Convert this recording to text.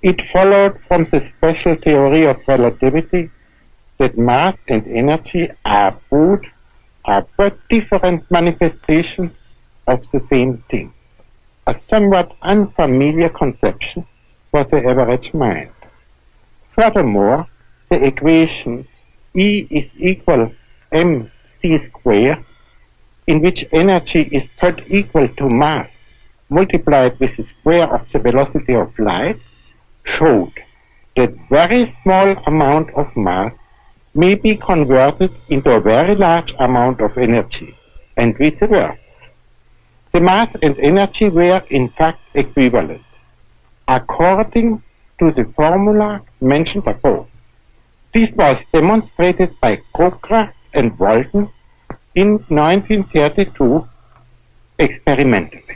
It followed from the special theory of relativity that mass and energy are both are but different manifestations of the same thing. A somewhat unfamiliar conception for the average mind. Furthermore, the equation E is equal mc square, in which energy is thought equal to mass multiplied with the square of the velocity of light, showed that very small amount of mass may be converted into a very large amount of energy, and vice versa. The mass and energy were in fact equivalent, according to the formula mentioned above. This was demonstrated by Cockcroft and Walton in 1932 experimentally.